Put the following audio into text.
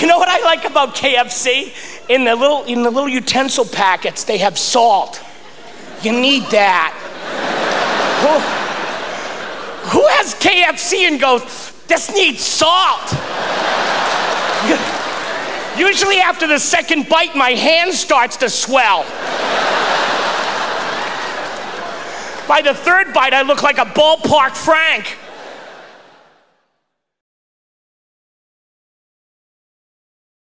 You know what I like about KFC? In the little in the little utensil packets, they have salt. You need that. who, who has KFC and goes, this needs salt? Usually after the second bite, my hand starts to swell. By the third bite, I look like a ballpark Frank.